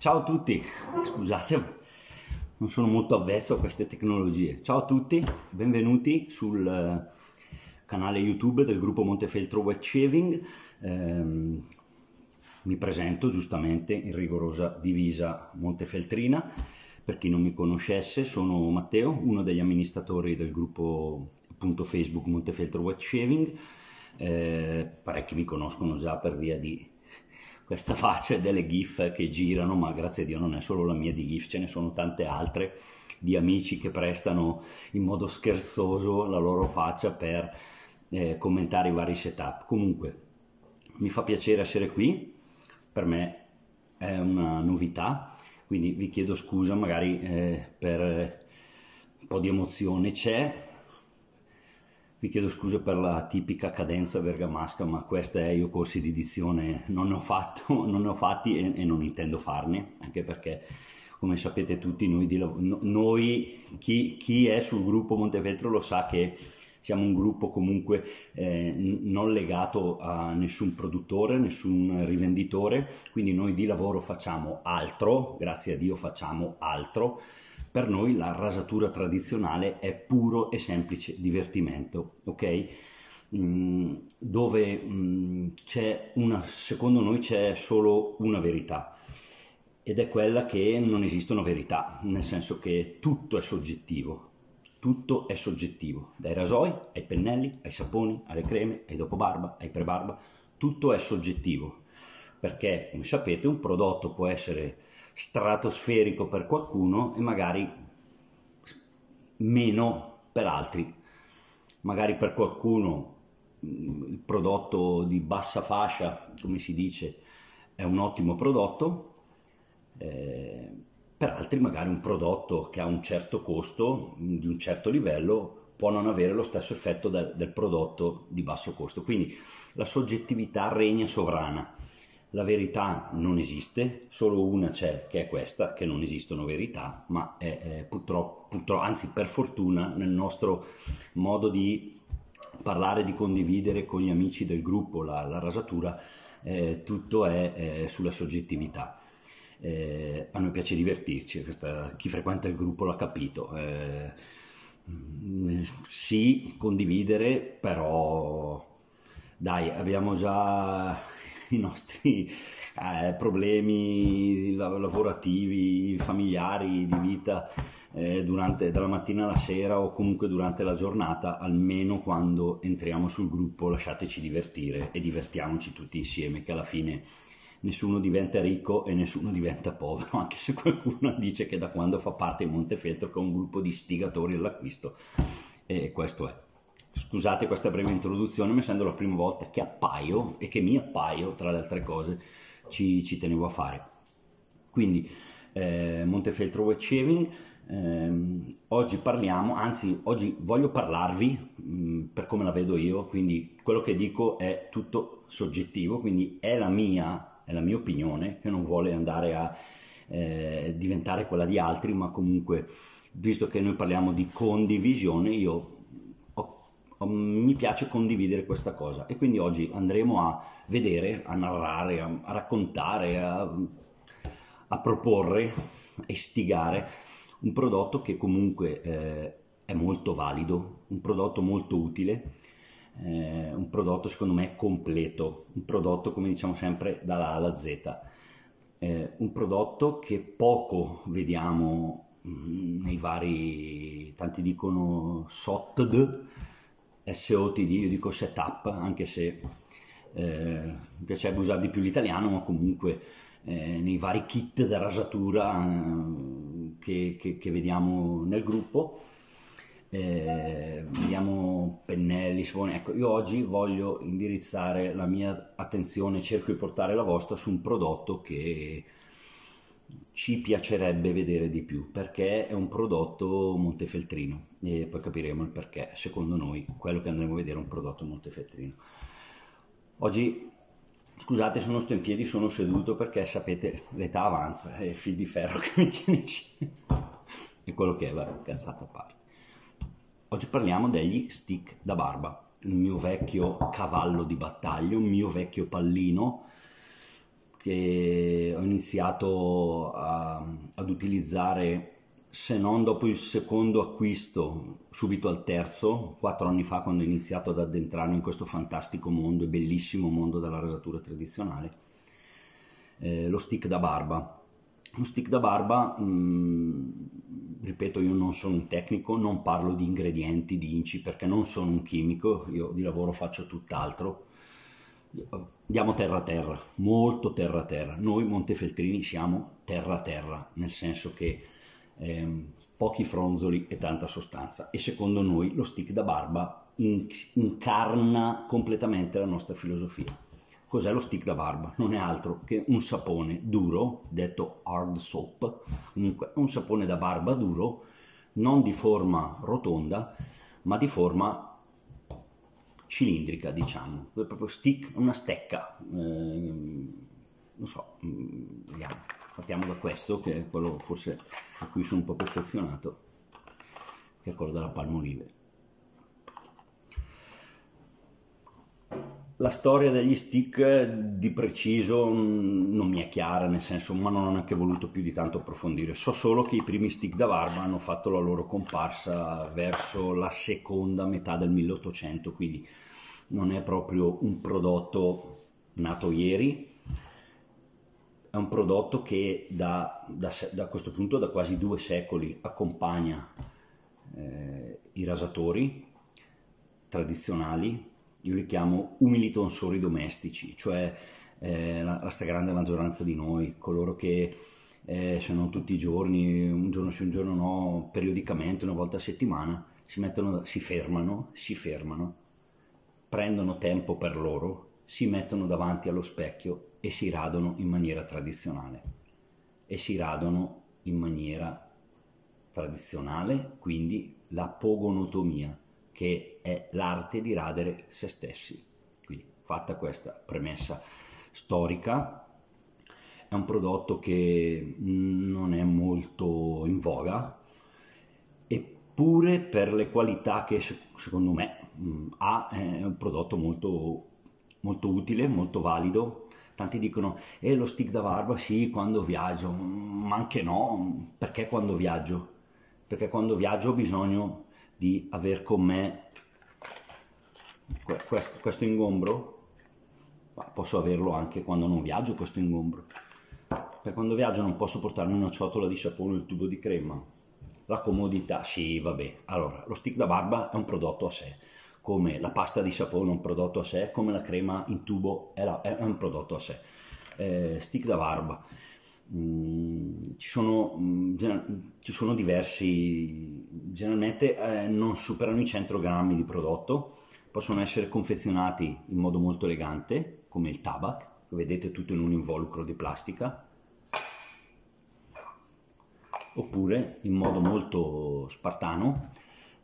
Ciao a tutti. Scusate, non sono molto avvezzo a queste tecnologie. Ciao a tutti, benvenuti sul eh, canale YouTube del gruppo Montefeltro Wet Shaving. Eh, mi presento giustamente in rigorosa divisa montefeltrina. Per chi non mi conoscesse, sono Matteo, uno degli amministratori del gruppo appunto, Facebook Montefeltro Wet Shaving. Eh, parecchi mi conoscono già per via di questa faccia delle GIF che girano, ma grazie a Dio non è solo la mia di GIF, ce ne sono tante altre di amici che prestano in modo scherzoso la loro faccia per eh, commentare i vari setup. Comunque, mi fa piacere essere qui, per me è una novità, quindi vi chiedo scusa magari eh, per un po' di emozione c'è, vi chiedo scusa per la tipica cadenza bergamasca, ma questa è io corsi di dizione non ne ho, fatto, non ne ho fatti e, e, non intendo farne, anche perché come sapete tutti noi, di, noi chi, chi, è sul gruppo Montefeltro lo sa che siamo un gruppo comunque eh, non legato a nessun produttore, nessun rivenditore, quindi noi di lavoro facciamo altro, grazie a Dio facciamo altro per noi la rasatura tradizionale è puro e semplice divertimento, ok? Mm, dove mm, c'è una, secondo noi c'è solo una verità ed è quella che non esistono verità, nel senso che tutto è soggettivo, tutto è soggettivo, dai rasoi ai pennelli, ai saponi, alle creme, ai dopobarba, ai prebarba, tutto è soggettivo, perché come sapete un prodotto può essere stratosferico per qualcuno e magari meno per altri. Magari per qualcuno mm, il prodotto di bassa fascia, come si dice, è un ottimo prodotto, eh, per altri magari un prodotto che ha un certo costo, mm, di un certo livello, può non avere lo stesso effetto del, del prodotto di basso costo. Quindi la soggettività regna sovrana la verità non esiste, solo una c'è che è questa, che non esistono verità, ma è, è purtroppo, purtroppo, anzi per fortuna nel nostro modo di parlare, di condividere con gli amici del gruppo la, la rasatura, eh, tutto è, è, sulla soggettività. Eh, a noi piace divertirci, chi frequenta il gruppo l'ha capito. Eh, sì, condividere, però dai, abbiamo già i nostri eh, problemi lavorativi, familiari, di vita eh, durante, dalla mattina alla sera o comunque durante la giornata, almeno quando entriamo sul gruppo lasciateci divertire e divertiamoci tutti insieme che alla fine nessuno diventa ricco e nessuno diventa povero, anche se qualcuno dice che da quando fa parte di Montefeltro che è un gruppo di stigatori all'acquisto e questo è. Scusate questa breve introduzione, ma essendo la prima volta che appaio e che mi appaio, tra le altre cose, ci, ci tenevo a fare. Quindi, eh, Montefeltro Wet Shaving, eh, oggi parliamo, anzi oggi voglio parlarvi mh, mm, per come la vedo io, quindi quello che dico è tutto soggettivo, quindi è la mia, la mia opinione che non vuole andare a eh, diventare quella di altri, ma comunque, visto che noi parliamo di condivisione, io mi piace condividere questa cosa. E quindi oggi andremo a vedere, a narrare, a, a raccontare, a, a, proporre, a istigare un prodotto che comunque eh, è molto valido, un prodotto molto utile, eh, un prodotto secondo me completo, un prodotto come diciamo sempre dalla A alla Z, eh, un prodotto che poco vediamo mm, nei vari, tanti dicono SOTD, SOTD, io dico setup, anche se eh, mi piacerebbe usare di più l'italiano, ma comunque eh, nei vari kit da rasatura eh, che, che, che, vediamo nel gruppo. Eh, vediamo pennelli, saponi. Ecco, io oggi voglio indirizzare la mia attenzione, cerco di portare la vostra su un prodotto che ci piacerebbe vedere di più perché è un prodotto montefeltrino e poi capiremo il perché. Secondo noi quello che andremo a vedere è un prodotto montefeltrino. Oggi scusate se non sto in piedi sono seduto perché sapete l'età avanza è il fil di ferro che mi tiene insieme è quello che è la cazzata a parte oggi parliamo degli stick da barba il mio vecchio cavallo di battaglia un mio vecchio pallino che ho iniziato a, ad utilizzare se non dopo il secondo acquisto, subito al terzo, quattro anni fa quando ho iniziato ad addentrarmi in questo fantastico mondo e bellissimo mondo della rasatura tradizionale, eh, lo stick da barba. Lo stick da barba, mh, mm, ripeto, io non sono un tecnico, non parlo di ingredienti, di inci, perché non sono un chimico, io di lavoro faccio tutt'altro. Andiamo terra a terra, molto terra a terra. Noi Montefeltrini siamo terra a terra, nel senso che ehm, pochi fronzoli e tanta sostanza e secondo noi lo stick da barba incarna completamente la nostra filosofia. Cos'è lo stick da barba? Non è altro che un sapone duro, detto hard soap, comunque un sapone da barba duro, non di forma rotonda, ma di forma cilindrica, diciamo, proprio stick, una stecca, eh, non so, mm, vediamo. Partiamo da questo che è quello forse a cui sono un po' perfezionato che è quello della palmolive la storia degli stick di preciso non mi è chiara nel senso ma non ho neanche voluto più di tanto approfondire. So solo che i primi stick da barba hanno fatto la loro comparsa verso la seconda metà del 1800 quindi non è proprio un prodotto nato ieri. È un prodotto che da, da, da, questo punto da quasi due secoli accompagna eh, i rasatori tradizionali, io li chiamo umili tonsori domestici, cioè eh, la, la, stragrande maggioranza di noi, coloro che eh, se non tutti i giorni, un giorno sì un giorno no, periodicamente, una volta a settimana, si, mettono, si fermano, si fermano, prendono tempo per loro, si mettono davanti allo specchio e si radono in maniera tradizionale. E si radono in maniera tradizionale, quindi la pogonotomia, che è l'arte di radere se stessi. Quindi, fatta questa premessa storica, è un prodotto che non è molto in voga, eppure per le qualità che secondo me ha, è un prodotto molto, molto utile, molto valido tanti dicono, e eh, lo stick da barba sì, quando viaggio, ma anche no, perché quando viaggio? Perché quando viaggio ho bisogno di aver con me questo, questo ingombro, ma posso averlo anche quando non viaggio questo ingombro, perché quando viaggio non posso portarmi una ciotola di sapone o il tubo di crema, la comodità, sì, vabbè, allora, lo stick da barba è un prodotto a sé. Come la pasta di sapone è un prodotto a sé, come la crema in tubo è, la, è un prodotto a sé. Eh, stick da barba. Ci, sono, ci, sono, diversi, generalmente eh, non superano i 100 grammi di prodotto, possono essere confezionati in modo molto elegante, come il tabac, vedete tutto in un involucro di plastica, oppure in modo molto spartano,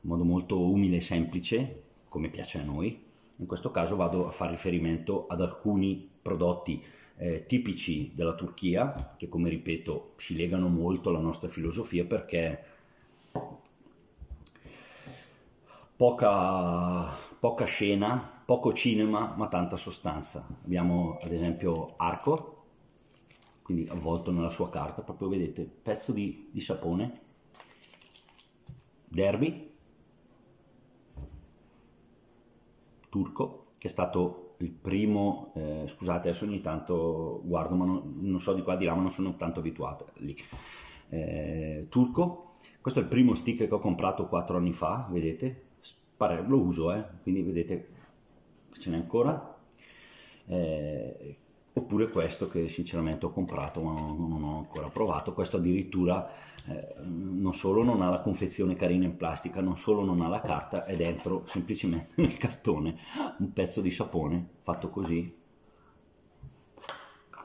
in modo molto umile e semplice, come piace a noi. In questo caso vado a fare riferimento ad alcuni prodotti eh, tipici della Turchia che come ripeto si legano molto alla nostra filosofia perché poca, poca scena, poco cinema ma tanta sostanza. Abbiamo ad esempio Arco, quindi avvolto nella sua carta, proprio vedete, pezzo di, di sapone, Derby, turco, che è stato il primo, eh, scusate adesso ogni tanto guardo, ma non, non, so di qua di là, ma non sono tanto abituato lì, eh, turco, questo è il primo stick che ho comprato 4 anni fa, vedete, lo uso, eh, quindi vedete ce n'è ancora, eh, oppure questo che sinceramente ho comprato ma non, ho ancora provato, questo addirittura eh, non solo non ha la confezione carina in plastica, non solo non ha la carta, è dentro semplicemente nel cartone un pezzo di sapone fatto così.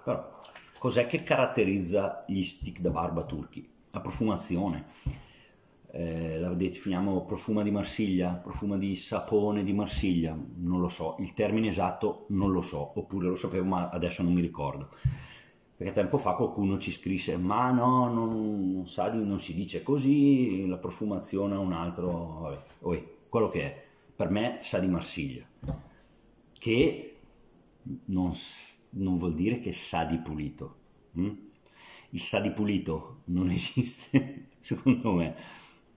Però cos'è che caratterizza gli stick da barba turchi? La profumazione eh, la definiamo profuma di Marsiglia, profuma di sapone di Marsiglia, non lo so, il termine esatto non lo so, oppure lo sapevo ma adesso non mi ricordo. Perché tempo fa qualcuno ci scrisse, ma no, non, non, sa, non si dice così, la profumazione è un altro, vabbè, vabbè, quello che è, per me sa di Marsiglia, che non, non vuol dire che sa di pulito. Hm? Il sa di pulito non esiste, secondo me,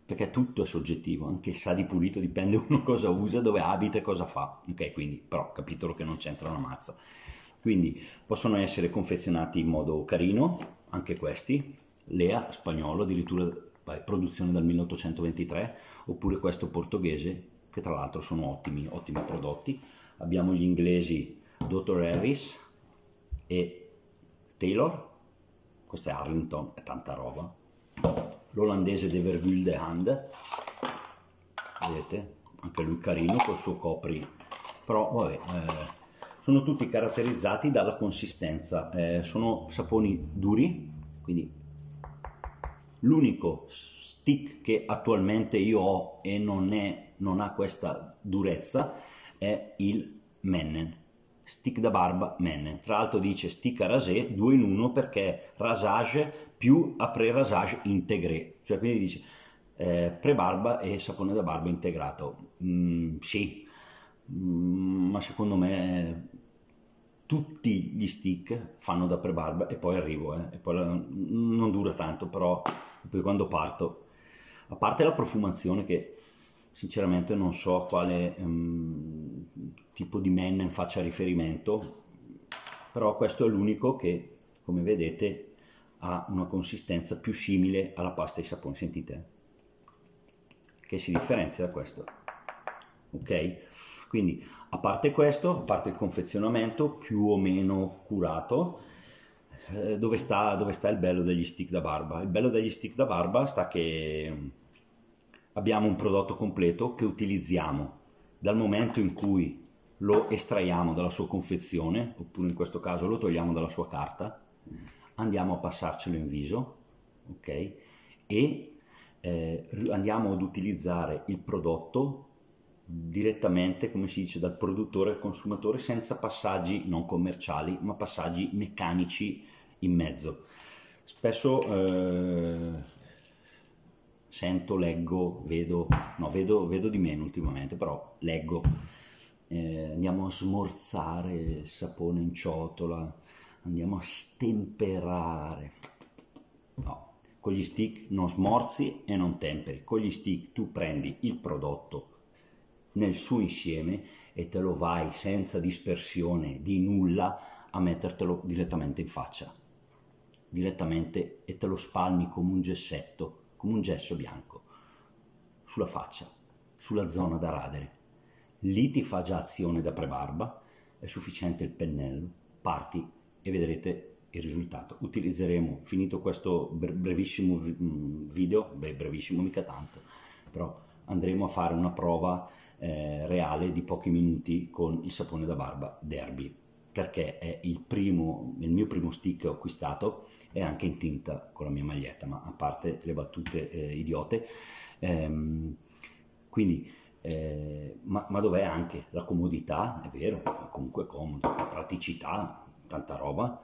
perché tutto è soggettivo, anche il sa di pulito dipende uno cosa usa, dove abita e cosa fa. Ok, quindi però capitolo che non c'entra una mazza. Quindi possono essere confezionati in modo carino, anche questi, Lea spagnolo, addirittura produzione dal 1823, oppure questo portoghese, che tra l'altro sono ottimi, ottimi prodotti. Abbiamo gli inglesi Dr. Harris e Taylor, questo è Arlington, è tanta roba. L'olandese De Vergulde Hand, vedete, anche lui carino col suo copri, però vabbè, eh, sono tutti caratterizzati dalla consistenza, eh, sono saponi duri, quindi l'unico stick che attualmente io ho e non, è, non ha questa durezza è il Mennen, stick da barba Mennen. Tra l'altro dice stick a rasé 2 in 1 perché rasage più après rasage intégré, cioè quindi dice eh, pre-barba e sapone da barba integrato. Mm, sì, mm, ma secondo me tutti gli stick fanno da pre-barba e poi arrivo, eh, e poi non dura tanto, però poi quando parto, a parte la profumazione che sinceramente non so quale um, tipo di men faccia riferimento, però questo è l'unico che, come vedete, ha una consistenza più simile alla pasta di sapone, sentite? Che si differenzia da questo, ok? Quindi a parte questo, a parte il confezionamento più o meno curato, eh, dove, sta, dove sta il bello degli stick da barba? Il bello degli stick da barba sta che abbiamo un prodotto completo che utilizziamo dal momento in cui lo estraiamo dalla sua confezione, oppure in questo caso lo togliamo dalla sua carta, andiamo a passarcelo in viso, ok? E eh, andiamo ad utilizzare il prodotto direttamente, come si dice, dal produttore al consumatore senza passaggi non commerciali, ma passaggi meccanici in mezzo. Spesso eh, sento, leggo, vedo, no, vedo, vedo di meno ultimamente, però leggo, eh, andiamo a smorzare il sapone in ciotola, andiamo a stemperare. No, con gli stick non smorzi e non temperi, con gli stick tu prendi il prodotto nel suo insieme e te lo vai senza dispersione di nulla a mettertelo direttamente in faccia, direttamente e te lo spalmi come un gessetto, come un gesso bianco, sulla faccia, sulla zona da radere. Lì ti fa già azione da prebarba, è sufficiente il pennello, parti e vedrete il risultato. Utilizzeremo, finito questo brevissimo mm, video, beh brevissimo mica tanto, però andremo a fare una prova eh, reale di pochi minuti con il sapone da barba Derby perché è il, primo, il mio primo stick che ho acquistato e anche in tinta con la mia maglietta ma a parte le battute eh, idiote ehm, quindi eh, ma, ma dov'è anche? La comodità è vero comunque comodo la praticità tanta roba.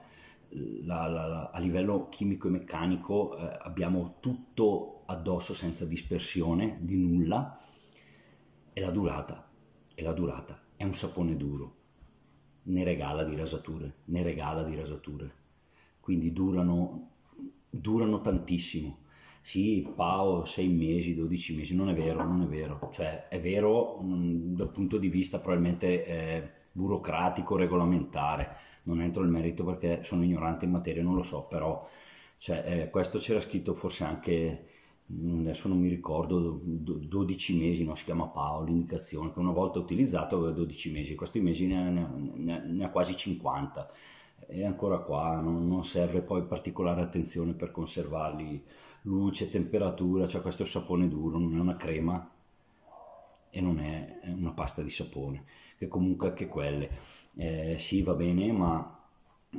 La, la, la, a livello chimico e meccanico eh, abbiamo tutto addosso senza dispersione di nulla. E la durata, e la durata, è un sapone duro, ne regala di rasature, ne regala di rasature, quindi durano, durano tantissimo. Sì, Pao, 6 mesi, 12 mesi, non è vero, non è vero, cioè è vero mh, mm, dal punto di vista probabilmente eh, burocratico, regolamentare, non entro nel merito perché sono ignorante in materia, non lo so, però cioè, eh, questo c'era scritto forse anche adesso non mi ricordo, 12 mesi, no? si chiama Paolo, l'indicazione che una volta utilizzato 12 mesi, questi mesi ne ha, ne, ha, ne ha, quasi 50 e ancora qua non, non, serve poi particolare attenzione per conservarli, luce, temperatura, cioè questo è un sapone duro, non è una crema e non è una pasta di sapone, che comunque anche quelle, eh, sì va bene ma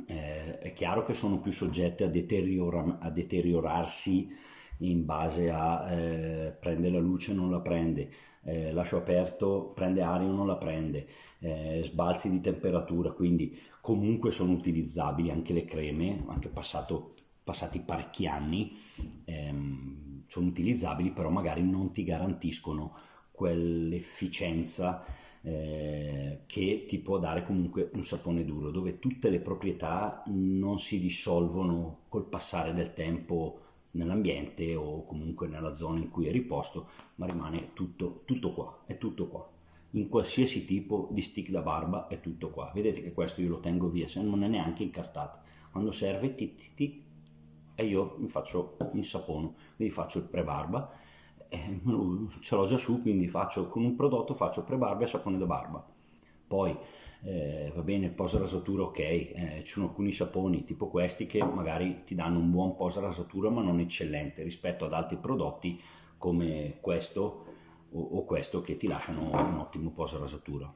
eh, è chiaro che sono più soggette a, deteriora, a deteriorarsi in base a eh, prende la luce o non la prende, eh, lascio aperto, prende aria o non la prende, eh, sbalzi di temperatura, quindi comunque sono utilizzabili anche le creme, anche passato, passati parecchi anni, ehm, sono utilizzabili, però magari non ti garantiscono quell'efficienza eh, che ti può dare comunque un sapone duro, dove tutte le proprietà non si dissolvono col passare del tempo nell'ambiente o comunque nella zona in cui è riposto, ma rimane tutto, tutto qua, è tutto qua. In qualsiasi tipo di stick da barba è tutto qua. Vedete che questo io lo tengo via, se non è neanche incartato. Quando serve, ti, ti, ti, e io mi faccio in sapono, quindi faccio il pre-barba eh, ce l'ho già su, quindi faccio con un prodotto faccio pre-barba e sapone da barba. Poi eh, va bene, posa rasatura ok, eh, ci sono alcuni saponi tipo questi che magari ti danno un buon posa rasatura ma non eccellente rispetto ad altri prodotti come questo o, o questo che ti lasciano un ottimo posa rasatura.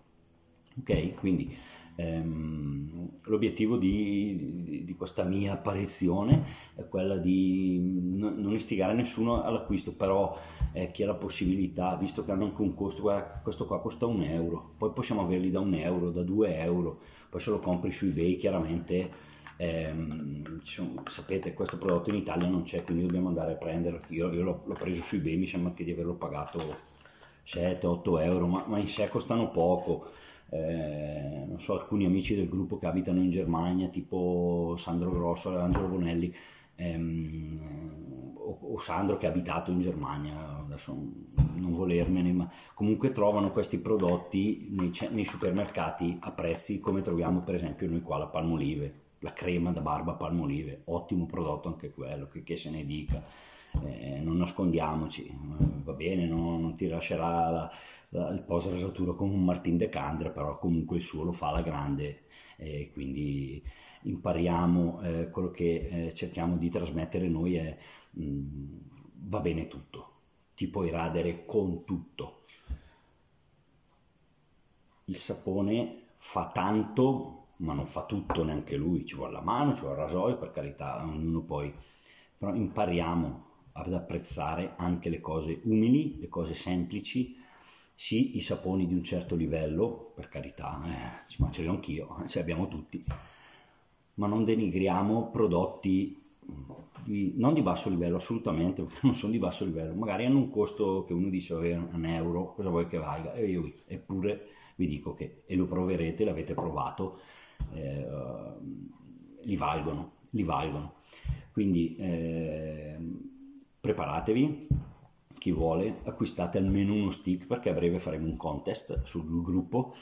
Ok, quindi Ehm, l'obiettivo di, di, questa mia apparizione è quella di non istigare nessuno all'acquisto, però eh, chi ha la possibilità, visto che hanno anche un costo, guarda, questo qua costa un euro, poi possiamo averli da un euro, da due euro, poi se lo compri su eBay chiaramente ehm, sono, sapete questo prodotto in Italia non c'è quindi dobbiamo andare a prenderlo. Io, io l'ho, l'ho, preso su ebay mi sembra che di averlo pagato 7-8 euro ma, ma in sé costano poco. Eh, so, alcuni amici del gruppo che abitano in Germania, tipo Sandro Grosso, Angelo Bonelli, ehm, o, o, Sandro che ha abitato in Germania, adesso non volermene, ma comunque trovano questi prodotti nei, nei supermercati a prezzi come troviamo per esempio noi qua la Palmolive, la crema da barba Palmolive, ottimo prodotto anche quello, che, che se ne dica. Eh, non nascondiamoci, va bene, no, non ti lascerà la, il post rasatura come un Martin De Candre, però comunque il suo lo fa alla grande e quindi impariamo eh, quello che eh, cerchiamo di trasmettere noi è mh, mm, va bene tutto, ti puoi radere con tutto. Il sapone fa tanto, ma non fa tutto neanche lui, ci vuole la mano, ci vuole il rasoio, per carità, ognuno poi, però impariamo ad apprezzare anche le cose umili, le cose semplici, sì, i saponi di un certo livello, per carità, eh, ma ce li ho anch'io, ce li abbiamo tutti, ma non denigriamo prodotti di, non di basso livello, assolutamente, perché non sono di basso livello, magari hanno un costo che uno dice oh, un euro, cosa vuoi che valga? E io, eppure vi dico che, e lo proverete, l'avete provato, eh, li valgono, li valgono. Quindi eh, preparatevi, chi vuole acquistate almeno uno stick perché a breve faremo un contest sul gruppo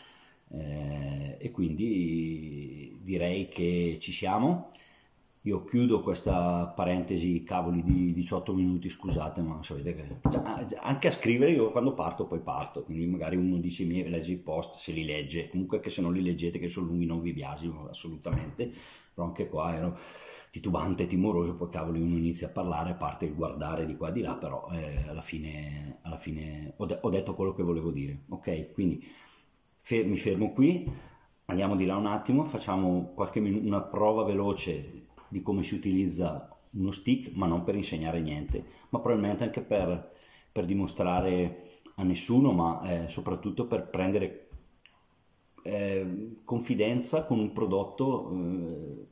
eh, e quindi direi che ci siamo. Io chiudo questa parentesi cavoli di 18 minuti scusate ma sapete che anche a scrivere io quando parto poi parto quindi magari uno dice mi legge i post se li legge comunque che se non li leggete che sono lunghi non vi biasimo assolutamente però anche qua ero titubante, timoroso, poi cavolo uno inizia a parlare, a parte il guardare di qua di là, però eh, alla fine, alla fine ho, de- ho, detto quello che volevo dire, ok? Quindi fer- mi fermo qui, andiamo di là un attimo, facciamo qualche min- una prova veloce di come si utilizza uno stick, ma non per insegnare niente, ma probabilmente anche per, per dimostrare a nessuno, ma eh, soprattutto per prendere eh, confidenza con un prodotto eh,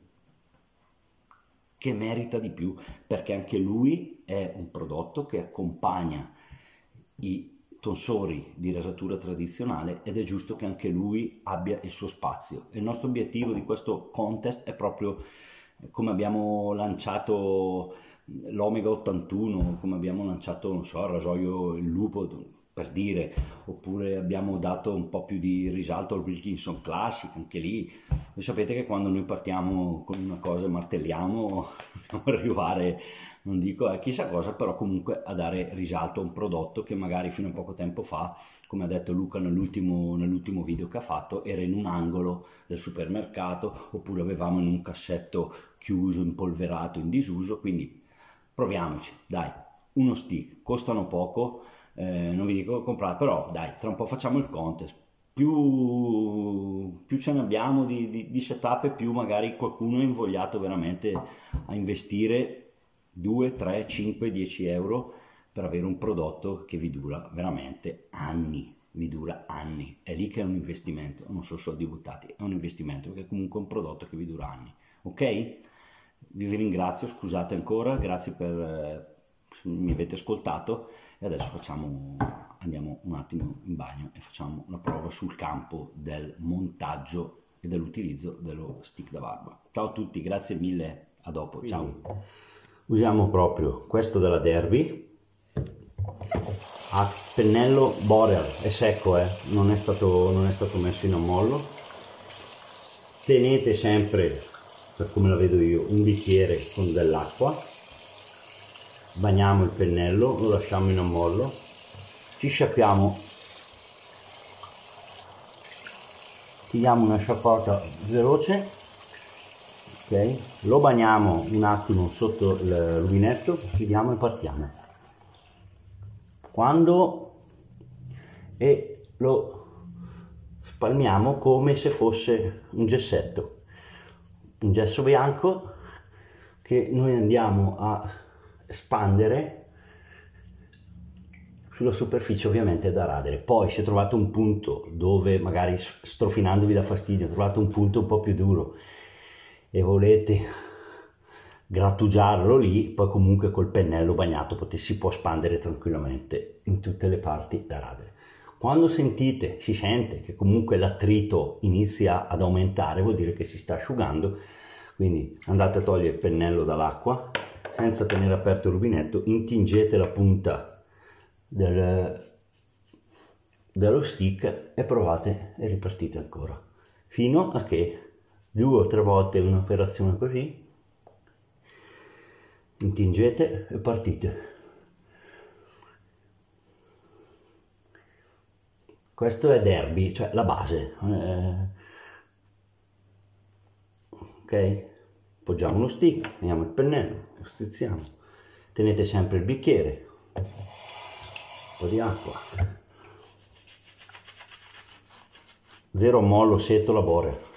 che merita di più, perché anche lui è un prodotto che accompagna i tonsori di rasatura tradizionale ed è giusto che anche lui abbia il suo spazio. Il nostro obiettivo di questo contest è proprio come abbiamo lanciato l'Omega 81, come abbiamo lanciato, non so, il rasoio il lupo, per dire, oppure abbiamo dato un po' più di risalto al Wilkinson Classic, anche lì. Voi sapete che quando noi partiamo con una cosa e martelliamo, dobbiamo arrivare, non dico a chissà cosa, però comunque a dare risalto a un prodotto che magari fino a poco tempo fa, come ha detto Luca nell'ultimo, nell'ultimo video che ha fatto, era in un angolo del supermercato, oppure avevamo in un cassetto chiuso, impolverato, in disuso, quindi proviamoci, dai, uno stick, costano poco, eh, non vi dico comprare, però dai, tra un po' facciamo il contest. Più, più ce ne abbiamo di, di, di setup e più magari qualcuno è invogliato veramente a investire 2, 3, 5, 10 euro per avere un prodotto che vi dura veramente anni, vi dura anni. È lì che è un investimento, non sono soldi buttati, è un investimento perché è comunque un prodotto che vi dura anni. Ok? Vi ringrazio, scusate ancora, grazie per eh, mi avete ascoltato e adesso facciamo andiamo un attimo in bagno e facciamo una prova sul campo del montaggio e dell'utilizzo dello stick da barba. Ciao a tutti, grazie mille, a dopo, Quindi, ciao. Usiamo proprio questo della Derby a pennello Boreal, è secco, eh? non, è stato, non è stato messo in ammollo. Tenete sempre, per come la vedo io, un bicchiere con dell'acqua, bagniamo il pennello, lo lasciamo in ammollo, ci sciacquiamo ti diamo una sciacquata veloce ok? Lo bagniamo un attimo sotto il rubinetto chiudiamo e partiamo. Quando e lo spalmiamo come se fosse un gessetto. Un gesso bianco che noi andiamo a espandere sulla superficie ovviamente da radere. Poi se trovate un punto dove magari strofinandovi da fastidio, trovate un punto un po' più duro e volete grattugiarlo lì, poi comunque col pennello bagnato si può spandere tranquillamente in tutte le parti da radere. Quando sentite, si sente che comunque l'attrito inizia ad aumentare, vuol dire che si sta asciugando, quindi andate a togliere il pennello dall'acqua, senza tenere aperto il rubinetto, intingete la punta del, dello stick e provate e ripartite ancora. Fino a che due o tre volte un'operazione così intingete e partite. Questo è derby cioè la base eh, ok poggiamo lo stick prendiamo il pennello lo strizziamo. Tenete sempre il bicchiere. Po' di acqua. Zero mollo setola bore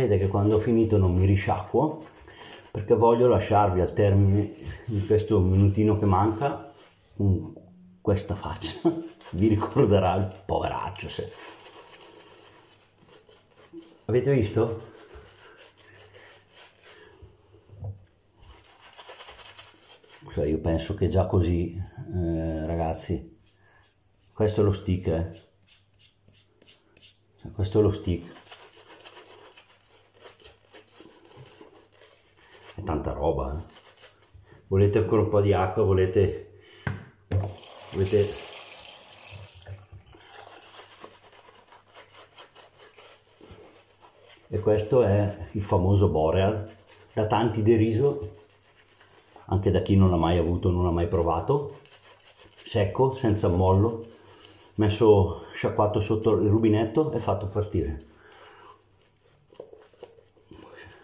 sapete che quando ho finito non mi risciacquo perché voglio lasciarvi al termine di questo minutino che manca questa faccia vi ricorderà il poveraccio se... avete visto? Cioè io penso che già così eh, ragazzi questo è lo stick eh. cioè, questo è lo stick tanta roba eh. volete ancora un po' di acqua volete volete e questo è il famoso Boreal, da tanti deriso, anche da chi non l'ha mai avuto, non l'ha mai provato, secco, senza mollo, messo sciacquato sotto il rubinetto e fatto partire.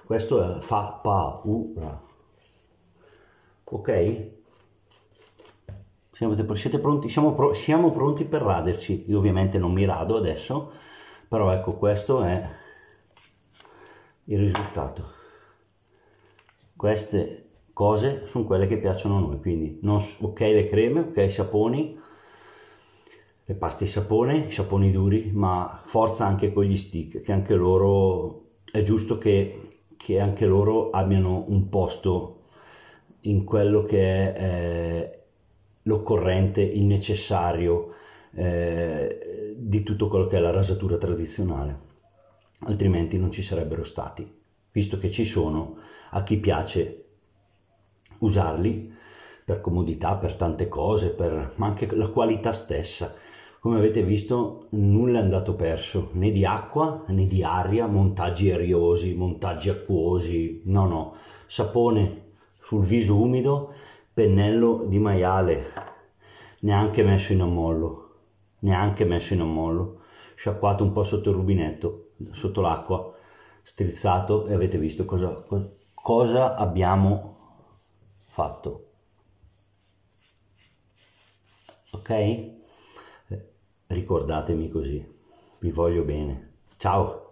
Questo è fa paura. Ok? Siete pronti? Siamo, siamo pronti per raderci. Io ovviamente non mi rado adesso, però ecco questo è il risultato. Queste cose sono quelle che piacciono a noi, quindi non, ok le creme, ok i saponi, le paste sapone, i saponi duri, ma forza anche con gli stick, che anche loro è giusto che, che anche loro abbiano un posto in quello che è eh, l'occorrente, il necessario eh, di tutto quello che è la rasatura tradizionale altrimenti non ci sarebbero stati, visto che ci sono a chi piace usarli per comodità, per tante cose, per, ma anche la qualità stessa. Come avete visto nulla è andato perso, né di acqua né di aria, montaggi ariosi, montaggi acquosi, no no, sapone sul viso umido, pennello di maiale, neanche messo in ammollo, neanche messo in ammollo, sciacquato un po' sotto il rubinetto, sotto l'acqua, strizzato e avete visto cosa, cosa abbiamo fatto. Ok? Ricordatemi così, vi voglio bene. Ciao!